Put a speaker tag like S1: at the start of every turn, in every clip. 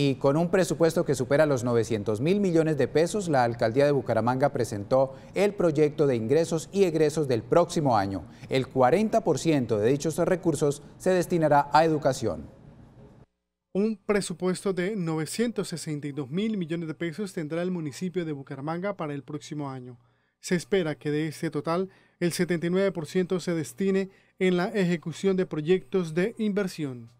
S1: Y con un presupuesto que supera los 900 mil millones de pesos, la alcaldía de Bucaramanga presentó el proyecto de ingresos y egresos del próximo año. El 40% de dichos recursos se destinará a educación.
S2: Un presupuesto de 962 mil millones de pesos tendrá el municipio de Bucaramanga para el próximo año. Se espera que de este total, el 79% se destine en la ejecución de proyectos de inversión.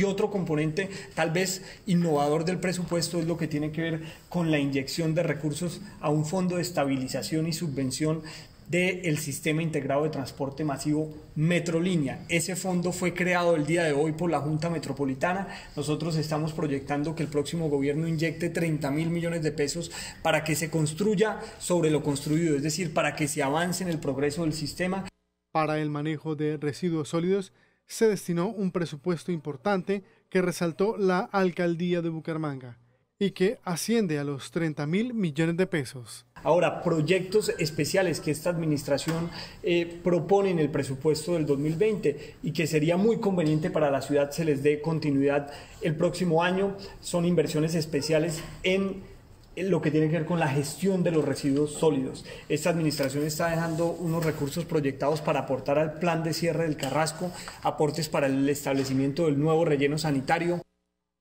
S3: Y otro componente tal vez innovador del presupuesto es lo que tiene que ver con la inyección de recursos a un fondo de estabilización y subvención del sistema integrado de transporte masivo Metrolínea. Ese fondo fue creado el día de hoy por la Junta Metropolitana. Nosotros estamos proyectando que el próximo gobierno inyecte 30 mil millones de pesos para que se construya sobre lo construido, es decir, para que se avance en el progreso del sistema.
S2: Para el manejo de residuos sólidos, se destinó un presupuesto importante que resaltó la alcaldía de Bucaramanga y que asciende a los 30 mil millones de pesos.
S3: Ahora, proyectos especiales que esta administración eh, propone en el presupuesto del 2020 y que sería muy conveniente para la ciudad se les dé continuidad el próximo año son inversiones especiales en lo que tiene que ver con la gestión de los residuos sólidos. Esta administración está dejando unos recursos proyectados para aportar al plan de cierre del Carrasco, aportes para el establecimiento del nuevo relleno sanitario.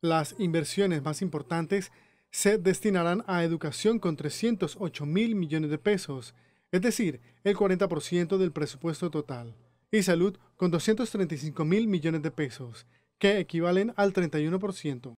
S2: Las inversiones más importantes se destinarán a educación con 308 mil millones de pesos, es decir, el 40% del presupuesto total, y salud con 235 mil millones de pesos, que equivalen al 31%.